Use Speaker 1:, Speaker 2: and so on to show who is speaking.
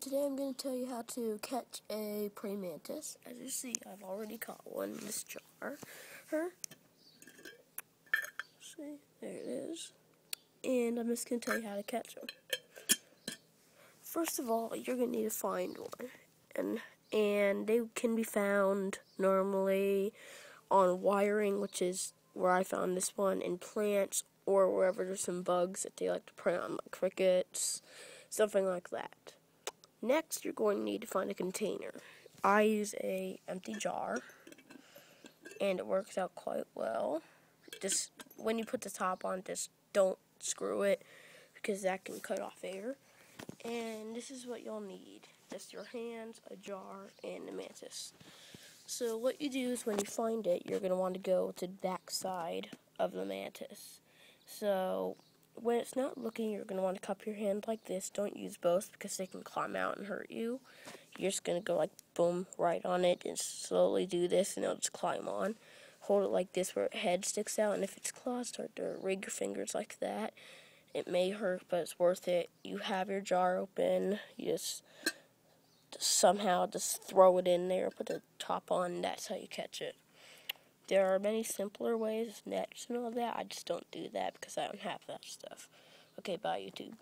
Speaker 1: Today I'm going to tell you how to catch a praying mantis. As you see, I've already caught one in this jar. Her. See, there it is. And I'm just going to tell you how to catch them. First of all, you're going to need to find one. And, and they can be found normally on wiring, which is where I found this one, in plants or wherever there's some bugs that they like to prey on, like crickets, something like that. Next, you're going to need to find a container. I use a empty jar, and it works out quite well. Just when you put the top on, just don't screw it because that can cut off air. And this is what you'll need: just your hands, a jar, and a mantis. So what you do is when you find it, you're going to want to go to the back side of the mantis. So when it's not looking, you're going to want to cup your hand like this. Don't use both because they can climb out and hurt you. You're just going to go like boom right on it and slowly do this and it'll just climb on. Hold it like this where its head sticks out and if it's claws, start to rig your fingers like that. It may hurt, but it's worth it. You have your jar open. You just, just somehow just throw it in there, put the top on, that's how you catch it. There are many simpler ways, nets and all that. I just don't do that because I don't have that stuff. Okay, bye YouTube.